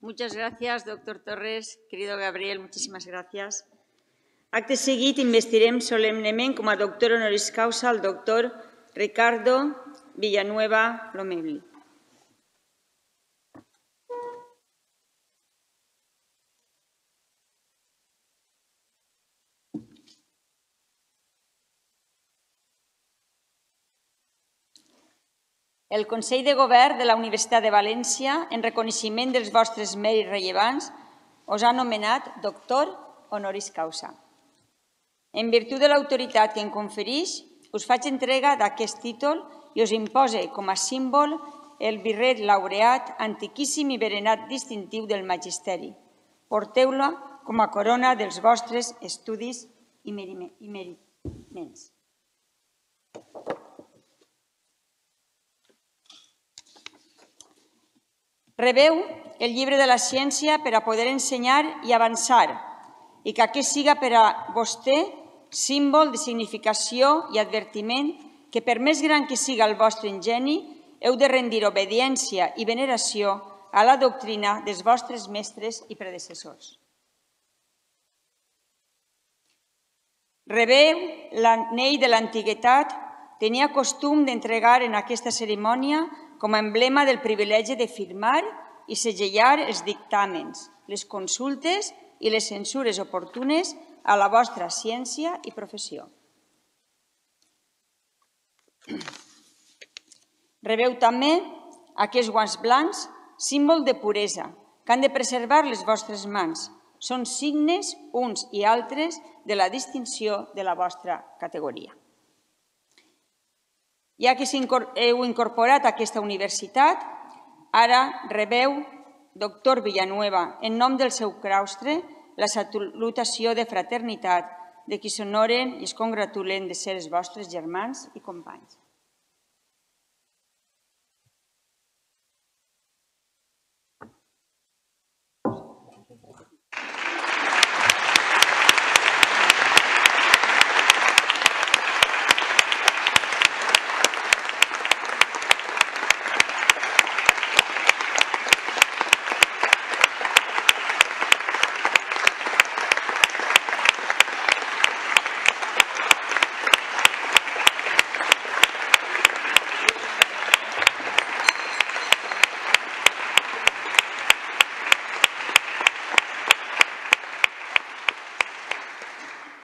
Muchas gracias, doctor Torres. Querido Gabriel, muchísimas gracias. Acte seguit, investirem solemnement com a doctor honoris causa el doctor Ricardo Villanueva Lomeli. El Consell de Govern de la Universitat de València, en reconeixement dels vostres mèrits rellevants, us ha nomenat doctor honoris causa. En virtut de l'autoritat que em confereix, us faig entrega d'aquest títol i us impose com a símbol el birret laureat antiquíssim i berenat distintiu del Magisteri. Porteu-la com a corona dels vostres estudis i meriments. Rebeu el llibre de la ciència per a poder ensenyar i avançar i que aquest siga per a vostè símbol de significació i advertiment que per més gran que siga el vostre ingeni, heu de rendir obediència i veneració a la doctrina dels vostres mestres i predecessors. Rebeu l'anell de l'antiguitat, tenia costum d'entregar en aquesta cerimònia com a emblema del privilegi de firmar i segellar els dictàmens, les consultes i les censures oportunes a la vostra ciència i professió. Rebeu també aquests guants blancs, símbol de puresa, que han de preservar les vostres mans. Són signes uns i altres de la distinció de la vostra categoria. Ja que heu incorporat a aquesta universitat, ara rebeu, doctor Villanueva, en nom del seu claustre, la salutació de fraternitat de qui s'honoren i es congratulen de ser els vostres germans i companys.